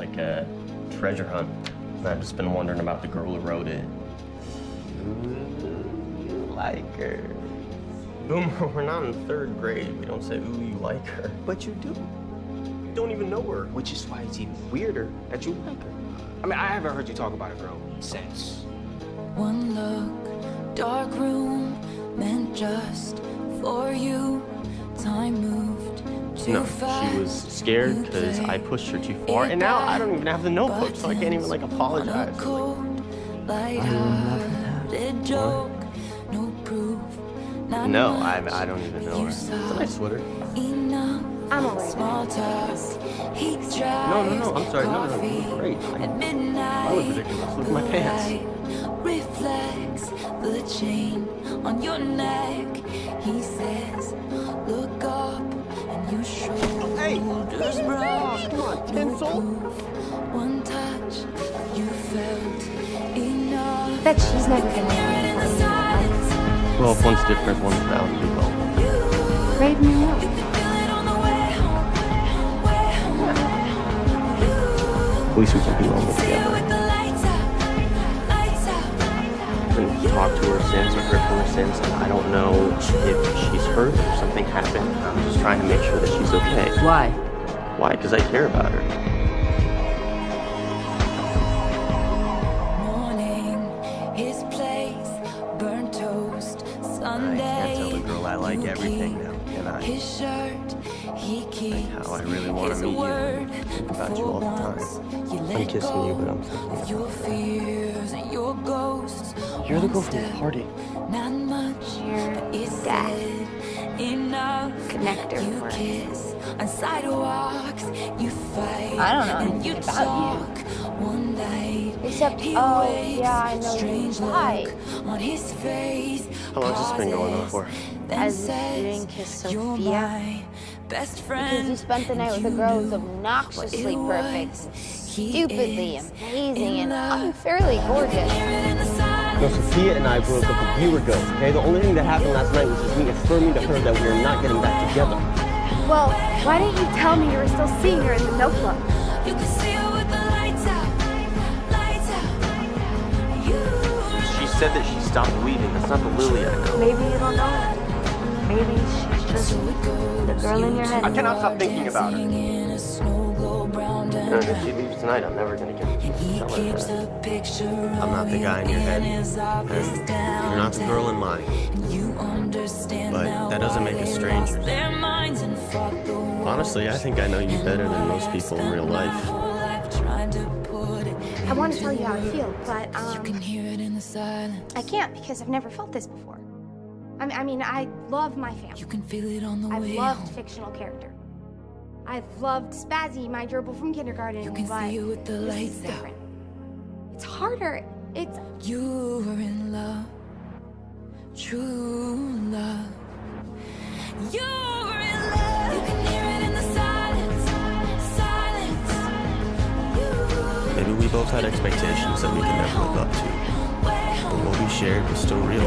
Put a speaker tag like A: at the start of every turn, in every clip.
A: like a treasure hunt. And I've just been wondering about the girl who wrote it. Ooh, you like her. Boomer, we're not in third grade. We don't say, ooh, you like her.
B: But you do.
A: You don't even know her.
B: Which is why it's even weirder that you like her. I mean, I haven't heard you talk about a girl since.
C: One look, dark room, meant just for you. Time moved too
A: No, she was scared because I pushed her too far, and now I don't even have the notebook, so I can't even like apologize. like-
C: Light-hearted joke, no proof. not
A: No, I, I don't even know her. It's a nice sweater.
D: I'm all right.
C: Small talk.
A: No, no, no, I'm sorry. No, no, no,
C: coffee
A: you look great. I- I look ridiculous. Look at my pants.
C: Reflects the chain on your neck. He says,
A: tinsel.
C: One touch, you felt enough.
D: Bet she's never gonna
C: Hear it
D: know.
A: Well, if one's different, one's bound to be well.
C: You,
D: Brave new
C: you
D: world.
C: can feel it on the way home, way home. You
A: At least we can be lonely together.
C: with the lights out, lights out.
A: I haven't talked to her since or heard from her since, and I don't know if she's hurt or something happened. I'm just trying to make sure that she's okay.
E: Why?
A: Why? Because I care about her.
C: Morning, his place, burnt toast, Sunday.
A: I can't tell the girl I like everything now, can I?
C: His shirt, he keeps.
A: how I really wanna
C: his
A: meet you.
C: word
A: Think about you all the time.
C: You
A: I'm
C: let
A: kissing you, but I'm thinking
C: of
A: about
C: your
A: her.
C: fears and your ghosts.
A: You're the girl
C: One
A: from the party.
C: Not much.
D: You're
C: It's
D: that
C: said enough.
D: connector
C: You
D: for it.
C: kiss on sidewalks. You fight.
D: I don't know
C: and you
D: anything about you.
C: talk. One night.
D: Except,
C: he
D: oh,
C: wakes,
D: yeah, I know you
C: strange
D: lied.
C: look on his face.
A: How long's this been going on for?
C: Then
D: As if you
C: says,
D: didn't kiss
C: "You're
D: Sophia."
C: my best friend.
D: Because you spent the night with a girl who's obnoxiously perfect, stupidly amazing,
C: in
D: and
C: love.
D: unfairly gorgeous.
C: Hear it in the silence.
A: No, Sophia and I broke up a year ago, okay? The only thing that happened last night was just me affirming to her that we are not getting back together.
D: Well, why didn't you tell me you were still seeing her in the notebook?
C: You can see her with the lights out, lights out. You
A: She said that she stopped bleeding. That's not the Lily I know.
D: Maybe you don't know her. Maybe she's just the girl in your head.
A: I cannot stop thinking about her.
C: in a snow globe round
A: And if she leaves tonight, I'm never gonna get
C: And he
A: tell her
C: keeps
A: that.
C: a picture
A: I'm not the guy in your head.
C: And his office
A: And you're not the girl in mine.
C: You understand
A: But that doesn't make us strangers.
C: Their minds and fought the wars.
A: Honestly, I think I know you better than most people in real life.
C: whole life trying to put it
D: I want to tell you how I feel, but
C: You can
D: um,
C: hear it in the silence.
D: I can't because I've never felt this before. I mean, I mean, I love my family.
C: You can feel it on the
D: I've
C: way
D: loved
C: home.
D: fictional character. I've loved Spazzy, my gerbil from kindergarten.
C: You can
D: but
C: see it with the
D: this is
C: lights out.
D: different. It's harder. It's
C: You are in love, true love. You're in love. You can hear it in the silence, silence. You
A: Maybe we both had expectations that we could never live up to. But what we shared was still real.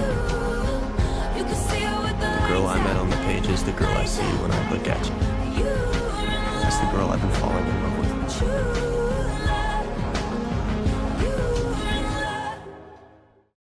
C: You can see it with the
A: The girl I met on the page is the girl I see when I look at you. The girl I've been falling in love with.